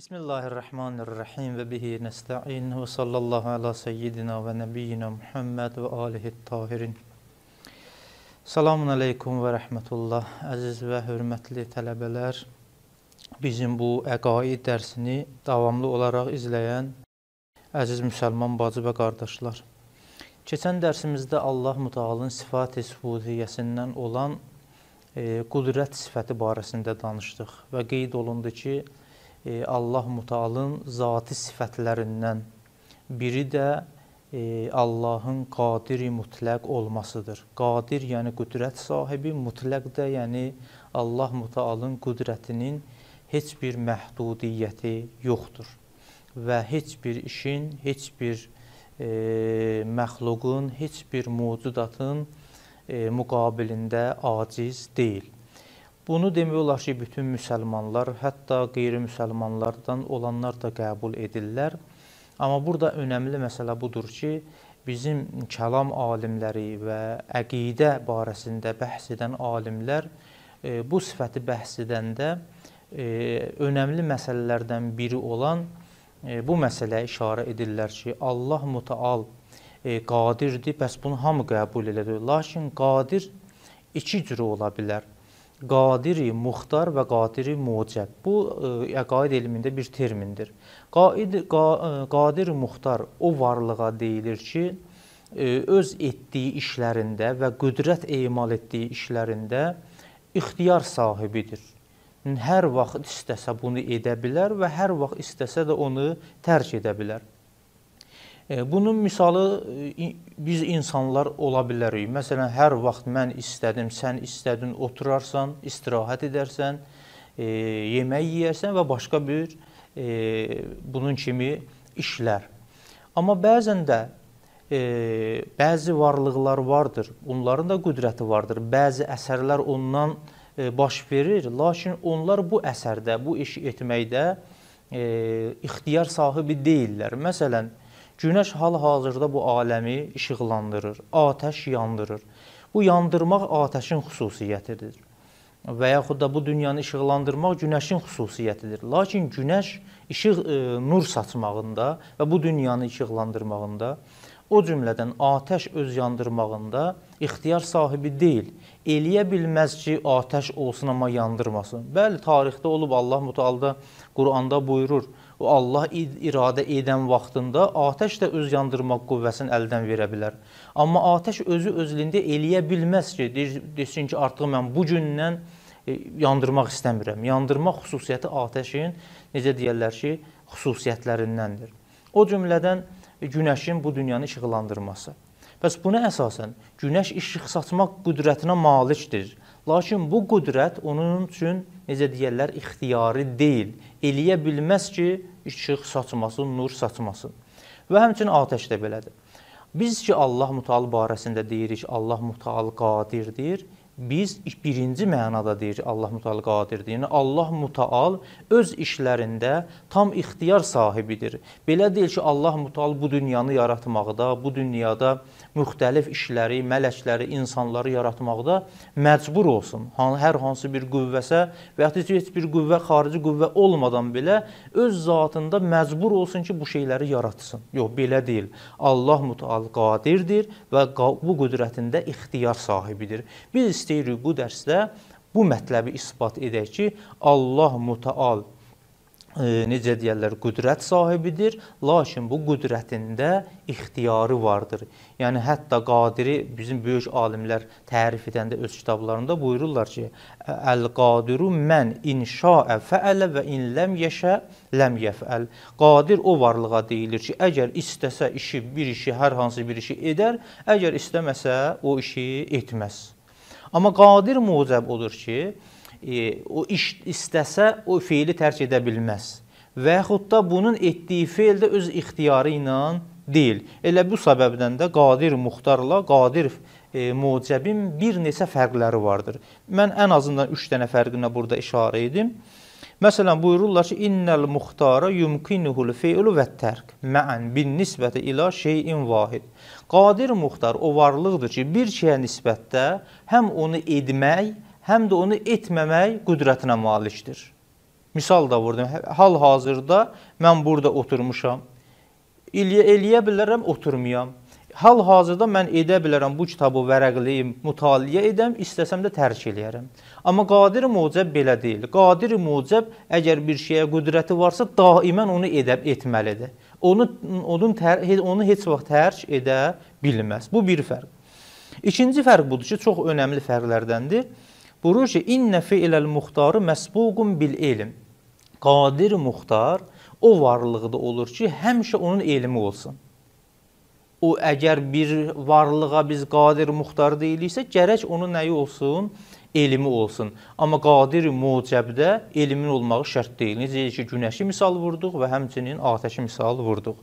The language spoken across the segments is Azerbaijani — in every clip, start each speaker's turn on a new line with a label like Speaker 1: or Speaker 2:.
Speaker 1: Bismillahirrahmanirrahim və bihi nəstəin və sallallahu ala seyyidina və nəbiyyina Muhammed və alihi tahirin. Selamun aleykum və rəhmətullah. Əziz və hörmətli tələbələr, bizim bu əqaid dərsini davamlı olaraq izləyən əziz müsəlman bacı və qardaşlar. Keçən dərsimizdə Allah Mütəalın sifat-i sübudiyyəsindən olan e, qudrət sifəti barəsində danışdıq və qeyd olundu ki, e, Allah Mütəalın zati sifətlərindən biri də e, Allahın qadiri mütləq olmasıdır. Qadir yəni qüdrət sahibi, mütləq də yəni Allah Mütəalın qüdrətinin heç bir məhdudiyyəti yoxdur və heç bir işin, heç bir e, məxluqun, heç bir mövcudatın e, müqabilində aciz deyil. Bunu demək olar ki, bütün müsəlmanlar, hətta qeyri-müsəlmanlardan olanlar da qəbul edirlər. Amma burada önəmli məsələ budur ki, bizim kəlam alimləri və əqidə barəsində bəhs edən alimlər e, bu sifəti bəhs edəndə e, önəmli məsələlərdən biri olan e, bu məsələyə işarə edirlər ki, Allah mütəal e, qadirdir, bəs bunu hamı qəbul edir. Lakin qadir iki cür ola bilər qadiri muxtar və qadiri mucəb. Bu əqaid elmində bir termindir. Qaid qa, qadir muxtar o varlığa deyilir ki, öz etdiyi işlərində və qüdrət emal etdiyi işlərində ixtiyar sahibidir. Hər vaxt istəsə bunu edə bilər və hər vaxt istəsə də onu tərk edə bilər. Bunun misalı biz insanlar ola bilərik. Məsələn, hər vaxt mən istədim, sən istədin, oturarsan, istirahət edərsən, e, yemək yeyərsən və başqa bir e, bunun kimi işlər. Amma bəzən də e, bəzi varlıqlar vardır, onların da qüdrəti vardır. Bəzi əsərlər ondan e, baş verir, lakin onlar bu əsərdə, bu işi etməkdə e, ixtiyar sahibi deyillər. Məsələn, Günəş hal-hazırda bu aləmi işıqlandırır, atəş yandırır. Bu yandırmaq atəşin xüsusiyyətidir. Və yaxud da bu dünyanı işıqlandırmaq günəşin xüsusiyyətidir. Lakin günəş işıq e, nur saçmağında və bu dünyanı işıqlandırmağında o cümlədən atəş öz yandırmağında ixtiyar sahibi deyil. Eləyə bilməz ki, atəş olsun amma yandırmasın. Bəli, tarixdə olub Allah Mütəalda Quranda buyurur: Allah iradə edən vaxtında atəş də öz yandırmaq qüvvəsini əldən verə bilər. Amma atəş özü özlüyündə eləyə bilməz ki, desin ki, artıq mən bu gündən e, yandırmaq istəmirəm. Yandırmaq xüsusiyyəti atəşin necə deyirlər ki, xüsusiyyətlərindəndir. O cümlədən günəşin bu dünyanı işıqlandırması. Bəs buna əsasən günəş işıq saçmaq qüdrətinə malikdir. Lakin bu qüdrət onun üçün necə deyirlər, ixtiyari deyil. Eləyə bilməz ki, işıq saçmasın, nur saçmasın. Və həmçinin atəş də belədir. Biz ki Allah Mütəal barəsində deyirik, Allah Mütəal qadirdir biz birinci mənada deyirik Allah Mütəal qadirdir. Yəni Allah Mütəal öz işlərində tam ixtiyar sahibidir. Belə deyil ki, Allah Mütəal bu dünyanı yaratmaqda, bu dünyada müxtəlif işləri, mələkləri, insanları yaratmaqda məcbur olsun. Hər hansı bir qüvvəsə və ya heç bir qüvvə, xarici qüvvə olmadan belə öz zatında məcbur olsun ki, bu şeyləri yaratsın. Yox, belə deyil. Allah Mütəal qadirdir və bu qüdrətində ixtiyar sahibidir. Biz istəyirik bu dərsdə bu mətləbi isbat edək ki, Allah mütəal e, necə deyirlər, qüdrət sahibidir, lakin bu qüdrətində ixtiyarı vardır. Yəni hətta qadiri bizim böyük alimlər tərif edəndə öz kitablarında buyururlar ki, əl-qadiru mən inşaə fəələ və in ləm yeşə ləm yefəl. Qadir o varlığa deyilir ki, əgər istəsə işi, bir işi, hər hansı bir işi edər, əgər istəməsə o işi etməz. Amma qadir mucəb odur ki, e, o iş istəsə o feili tərk edə bilməz. Və yaxud da bunun etdiyi feil də öz ixtiyarı ilə deyil. Elə bu səbəbdən də qadir muxtarla qadir e, mucəbin bir neçə fərqləri vardır. Mən ən azından 3 dənə fərqinə burada işarə edim. Məsələn, buyururlar ki, innəl muxtara yumkinuhul fe'lu və tərk mə'ən bin nisbəti ilə şeyin vahid. Qadir muxtar o varlıqdır ki, bir şeyə nisbətdə həm onu edmək, həm də onu etməmək qüdrətinə malikdir. Misal da vurdum. Hal-hazırda mən burada oturmuşam. Eləyə, eləyə bilərəm, oturmayam. Hal-hazırda mən edə bilərəm bu kitabı vərəqləyim, mütaliə edəm, istəsəm də tərk eləyərəm. Amma qadir mucəb belə deyil. Qadir mucəb əgər bir şeyə qüdrəti varsa, daimən onu edə etməlidir. Onu onun tər, onu heç vaxt tərk edə bilməz. Bu bir fərq. İkinci fərq budur ki, çox önəmli fərqlərdəndir. Buyurur ki, "İnnə fi'ləl muxtarı məsbuqun bil ilm." Qadir muxtar o varlıqda olur ki, həmişə onun elmi olsun o əgər bir varlığa biz qadir muxtar deyiliksə, gərək onun nəyi olsun? elmi olsun. Amma qadir mucəbdə elmin olmağı şərt deyil. Necə ki, günəşi misal vurduq və həmçinin atəşi misal vurduq.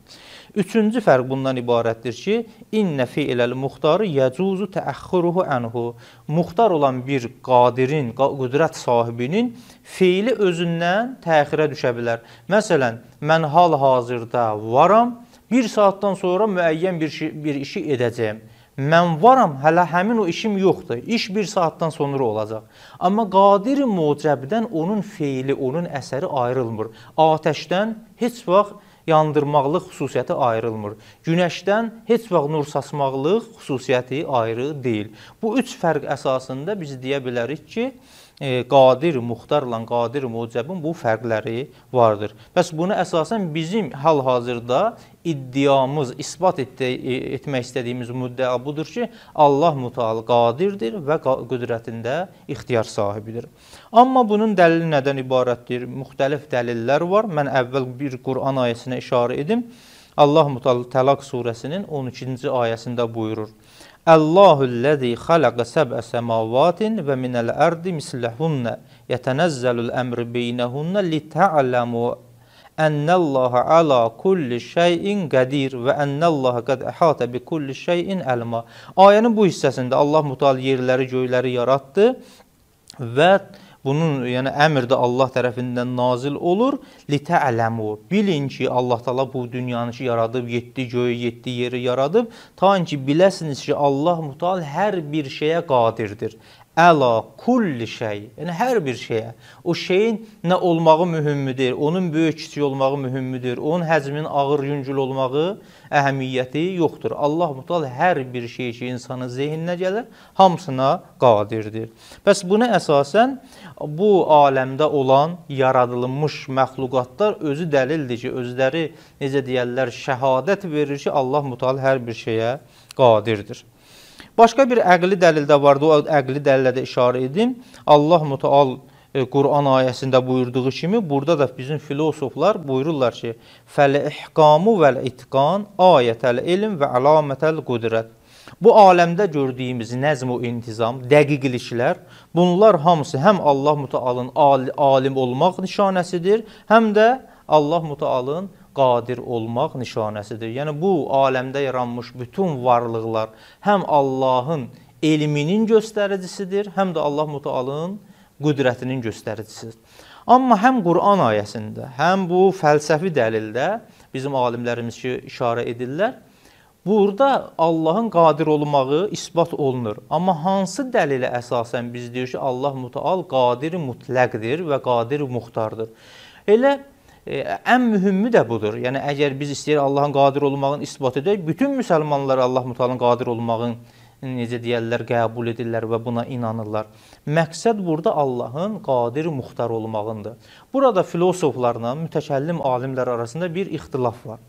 Speaker 1: Üçüncü fərq bundan ibarətdir ki, innə fi'ləl muxtarı yəcuzu təəxxuruhu anhu. Muxtar olan bir qadirin, qüdrət sahibinin feili özündən təxirə düşə bilər. Məsələn, mən hal-hazırda varam, Bir saatdan sonra müəyyən bir, şey, bir işi edəcəyəm. Mən varam, hələ həmin o işim yoxdur. İş bir saatdan sonra olacaq. Amma qadir mucəbdən onun feili, onun əsəri ayrılmır. Atəşdən heç vaxt yandırmaqlıq xüsusiyyəti ayrılmır. Günəşdən heç vaxt nur saçmaqlıq xüsusiyyəti ayrı deyil. Bu üç fərq əsasında biz deyə bilərik ki, qadir muxtarla qadir mucəbin bu fərqləri vardır. Bəs bunu əsasən bizim hal-hazırda iddiamız, isbat etdi, e, etmək istədiyimiz müddəa budur ki, Allah mütəal qadirdir və qüdrətində ixtiyar sahibidir. Amma bunun dəlili nədən ibarətdir? Müxtəlif dəlillər var. Mən əvvəl bir Quran ayəsinə işarə edim. Allah Mütəal Təlaq surəsinin 12-ci ayəsində buyurur: Allahu'l-lezî halaka seb'e semavatin ve minel ardi mislehunne yetenezzelul emru beynehunne li ta'lemu ennallaha ala kulli şeyin qadir və ennallaha qad ihata bi kulli şeyin elma. Ayənin bu hissəsində Allah Mütəal yerləri, göyləri yaratdı və Bunun yəni əmr də Allah tərəfindən nazil olur. Lita'lamu. Bilin ki, Allah Taala bu dünyanı ki yaradıb, 7 göyü, 7 yeri yaradıb, ta ki biləsiniz ki, Allah Mütəal hər bir şeyə qadirdir əla kulli şey, yəni hər bir şeyə. O şeyin nə olmağı mühümdür, onun böyük kiçik olmağı mühümdür, onun həcminin ağır yüngül olmağı əhəmiyyəti yoxdur. Allah Mütəal hər bir şey ki insanın zehninə gəlir, hamısına qadirdir. Bəs buna əsasən bu aləmdə olan yaradılmış məxluqatlar özü dəlildir ki, özləri necə deyərlər, şəhadət verir ki, Allah Mütəal hər bir şeyə qadirdir. Başqa bir əqli dəlil də vardı. O əqli dəlilə də işarə edim. Allah Mütəal e, Quran ayəsində buyurduğu kimi burada da bizim filosoflar buyururlar ki: "Fəl ihkamu vəl itqan ayətəl ilm və əlamətəl qudrət." Bu aləmdə gördüyümüz nəzm və intizam, dəqiqliklər, bunlar hamısı həm Allah Mütəalın alim olmaq nişanəsidir, həm də Allah Mütəalın qadir olmaq nişanəsidir. Yəni bu aləmdə yaranmış bütün varlıqlar həm Allahın elminin göstəricisidir, həm də Allah Mütəalın qüdrətinin göstəricisidir. Amma həm Quran ayəsində, həm bu fəlsəfi dəlildə bizim alimlərimiz ki, işarə edirlər. Burada Allahın qadir olmağı isbat olunur. Amma hansı dəlilə əsasən biz deyirik ki, Allah Mütəal qadir mütləqdir və qadir muxtardır. Elə ən mühümü də budur. Yəni əgər biz istəyir Allahın qadir olmağını isbat edək, bütün müsəlmanlar Allah Mütəalın qadir olmağını necə deyirlər, qəbul edirlər və buna inanırlar. Məqsəd burada Allahın qadir muxtar olmağındır. Burada filosoflarla mütəkəllim alimlər arasında bir ixtilaf var.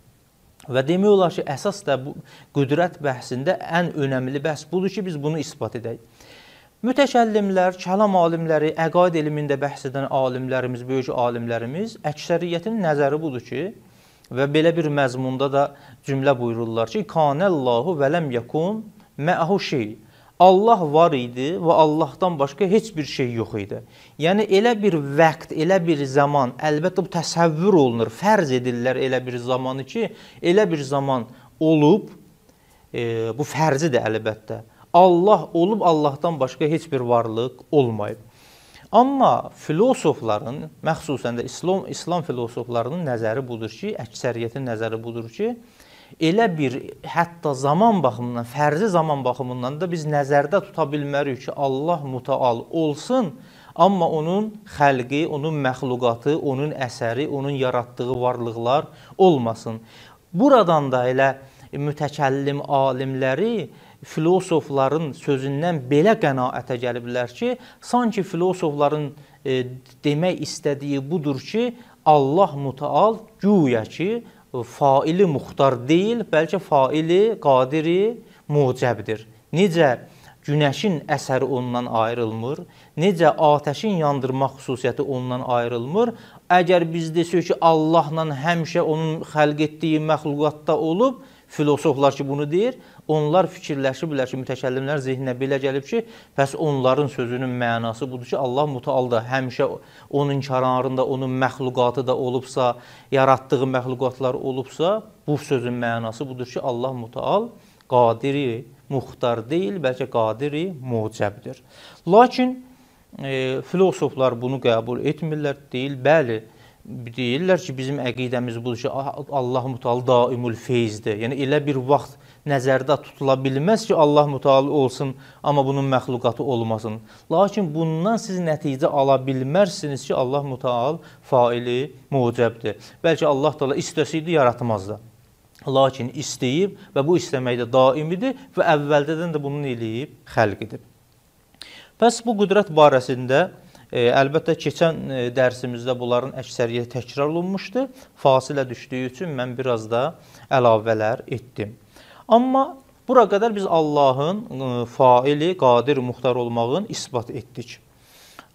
Speaker 1: Və demək olar ki, əsas da bu qüdrət bəhsində ən önəmli bəhs budur ki, biz bunu isbat edək. Mütəkəllimlər, kəlam alimləri, əqaid elmində bəhs edən alimlərimiz, böyük alimlərimiz əksəriyyətin nəzəri budur ki, və belə bir məzmunda da cümlə buyururlar ki, Kanəllahu və ləm yakun mə'hu şey. Allah var idi və Allahdan başqa heç bir şey yox idi. Yəni elə bir vaxt, elə bir zaman, əlbəttə bu təsəvvür olunur, fərz edirlər elə bir zamanı ki, elə bir zaman olub, e, bu fərzidir əlbəttə. Allah olub Allahdan başqa heç bir varlıq olmayıb. Amma filosofların, məxsusən də İslam İslam filosoflarının nəzəri budur ki, əksəriyyətin nəzəri budur ki, elə bir hətta zaman baxımından, fərzi zaman baxımından da biz nəzərdə tuta bilmərik ki, Allah mütəal olsun, Amma onun xəlqi, onun məxluqatı, onun əsəri, onun yaratdığı varlıqlar olmasın. Buradan da elə mütəkəllim alimləri filosofların sözündən belə qənaətə gəliblər ki, sanki filosofların e, demək istədiyi budur ki, Allah mütəal güya ki, faili muxtar deyil, bəlkə faili qadiri mucəbdir. Necə günəşin əsəri ondan ayrılmır, necə atəşin yandırmaq xüsusiyyəti ondan ayrılmır. Əgər biz desək ki, Allahla həmişə onun xəlq etdiyi məxluqatda olub, filosoflar ki bunu deyir, onlar fikirləşiblər ki, mütəkəllimlər zehninə belə gəlib ki, bəs onların sözünün mənası budur ki, Allah mütəal da həmişə onun kənarında onun məxluqatı da olubsa, yaratdığı məxluqatlar olubsa, bu sözün mənası budur ki, Allah mütəal qadiri muxtar deyil, bəlkə qadiri mucəbdir. Lakin e, filosoflar bunu qəbul etmirlər, deyil, bəli, deyirlər ki, bizim əqidəmiz budur ki, Allah Mütəal daimul feyzdir. Yəni elə bir vaxt nəzərdə tutula bilməz ki, Allah Mütəal olsun, amma bunun məxluqatı olmasın. Lakin bundan siz nəticə ala bilmərsiniz ki, Allah Mütəal faili mucəbdir. Bəlkə Allah Taala istəsəydi yaratmazdı. Lakin istəyib və bu istəməkdə daimidir və əvvəldən də bunun eləyib xəlq edib. Pəs bu qüdrət barəsində E, əlbəttə keçən e, dərsimizdə bunların əksəriyyəti təkrar olunmuşdu. Fasilə düşdüyü üçün mən biraz da əlavələr etdim. Amma bura qədər biz Allahın faili, qadir, muxtar olmağını isbat etdik.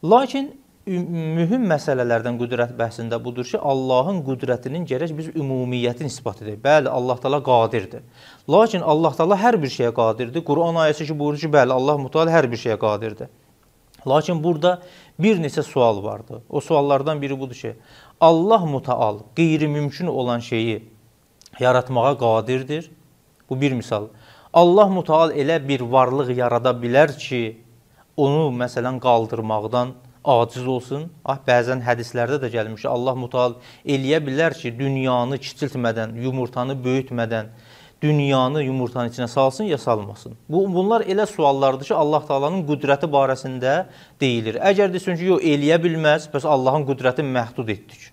Speaker 1: Lakin mühüm məsələlərdən qüdrət bəhsində budur ki, Allahın qüdrətinin gərək biz ümumiyyətini isbat edək. Bəli, Allah Taala qadirdir. Lakin Allah Taala hər bir şeyə qadirdir. Quran ayəsi ki, buyurur ki, bəli, Allah Mütəal hər bir şeyə qadirdir. Lakin burada bir neçə sual vardı. O suallardan biri budur ki, Allah mütəal qeyri-mümkün olan şeyi yaratmağa qadirdir. Bu bir misal. Allah mütəal elə bir varlıq yarada bilər ki, onu məsələn qaldırmaqdan aciz olsun. Ah, bəzən hədislərdə də gəlmiş Allah mütəal eləyə bilər ki, dünyanı kiçiltmədən, yumurtanı böyütmədən, dünyanı yumurtanın içinə salsın ya salmasın? Bu bunlar elə suallardır ki, Allah Taala'nın qüdrəti barəsində deyilir. Əgər desən ki, yox eləyə bilməz, bəs Allahın qüdrətini məhdud etdik.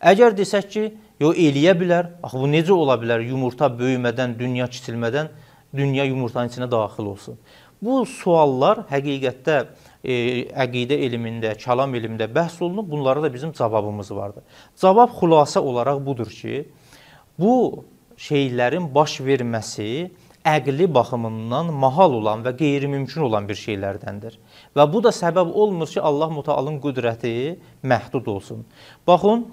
Speaker 1: Əgər desək ki, yox eləyə bilər, axı bu necə ola bilər? Yumurta böyümədən, dünya kiçilmədən dünya yumurtanın içinə daxil olsun. Bu suallar həqiqətdə e, əqidə elmində, kəlam elmində bəhs olunub. Bunlara da bizim cavabımız vardır. Cavab xülasə olaraq budur ki, bu şeylərin baş verməsi əqli baxımından mahal olan və qeyri-mümkün olan bir şeylərdəndir. Və bu da səbəb olmur ki, Allah Mütəalın qüdrəti məhdud olsun. Baxın,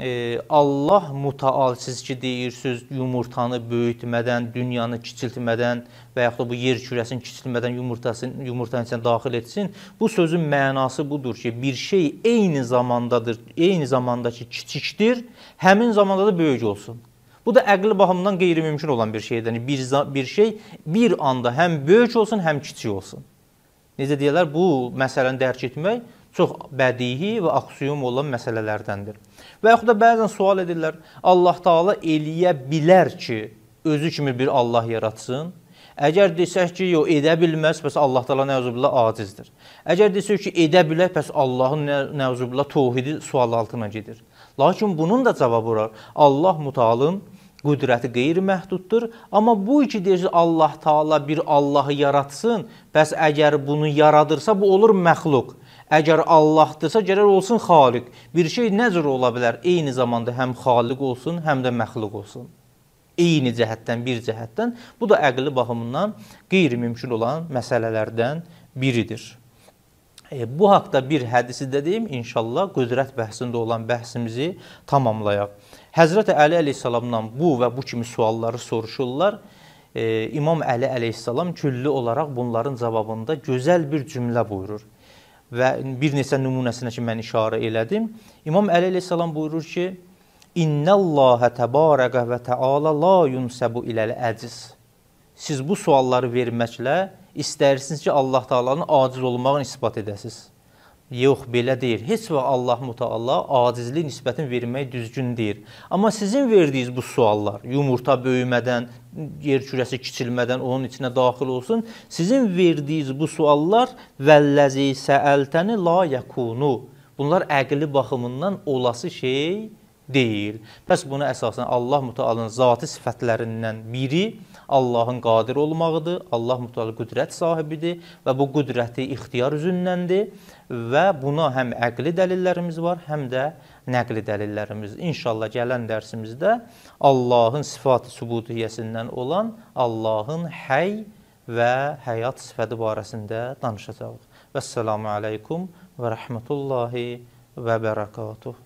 Speaker 1: e, Allah Mütəal siz ki deyirsiniz, yumurtanı böyütmədən, dünyanı kiçiltmədən və yaxud da bu yer kürəsini kiçiltmədən yumurtasını yumurtanın içinə daxil etsin. Bu sözün mənası budur ki, bir şey eyni zamandadır, eyni zamanda ki kiçikdir, həmin zamanda da böyük olsun. Bu da əqli baxımından qeyri-mümkün olan bir şeydir. Yəni bir bir şey bir anda həm böyük olsun, həm kiçik olsun. Necə deyirlər, bu məsələni dərk etmək çox bədihi və aksiyum olan məsələlərdəndir. Və yaxud da bəzən sual edirlər, Allah Taala eləyə bilər ki, özü kimi bir Allah yaratsın. Əgər desək ki, yox, edə bilməz, bəs Allah Taala nəuzubillah acizdir. Əgər desək ki, edə bilər, bəs Allahın nəuzubillah təvhidi sual altına gedir. Lakin bunun da cavabı var. Allah Mütəalın qüdrəti qeyri-məhduddur. Amma bu iki deyir Allah Taala bir Allahı yaratsın, bəs əgər bunu yaradırsa bu olur məxluq. Əgər Allahdırsa gərək olsun xaliq. Bir şey necə ola bilər? Eyni zamanda həm xaliq olsun, həm də məxluq olsun. Eyni cəhətdən, bir cəhətdən. Bu da əqli baxımından qeyri-mümkün olan məsələlərdən biridir. E, bu haqda bir hədisi də deyim, inşallah qüdrət bəhsində olan bəhsimizi tamamlayaq. Həzrət Əli əleyhissalamdan bu və bu kimi sualları soruşurlar. E, İmam Əli əleyhissalam külli olaraq bunların cavabında gözəl bir cümlə buyurur. Və bir neçə nümunəsinə ki mən işarə elədim. İmam Əli əleyhissalam buyurur ki: "İnnəllahə təbarəkə və təala la yunsabu iləl əciz." Siz bu sualları verməklə istəyirsiniz ki, Allah Taala'nın aciz olmağını isbat edəsiniz. Yox, belə deyil. Heç və Allah Mütəalla acizlik nisbətini vermək düzgün deyil. Amma sizin verdiyiniz bu suallar, yumurta böyümədən, yer kürəsi kiçilmədən onun içinə daxil olsun, sizin verdiyiniz bu suallar vəlləzi səəltəni la yakunu. Bunlar əqli baxımından olası şey deyil. Bəs buna əsasən Allah Mütəallanın zati sifətlərindən biri Allahın qadir olmağıdır. Allah mütəallı qüdrət sahibidir və bu qüdrəti ixtiyar üzündəndir və buna həm əqli dəlillərimiz var, həm də nəqli dəlillərimiz. İnşallah gələn dərsimizdə Allahın sifat sübudiyyəsindən olan Allahın həy və həyat sifəti barəsində danışacağıq. Vəssalamu aleykum və rəhmətullahi və bərəkatuhu.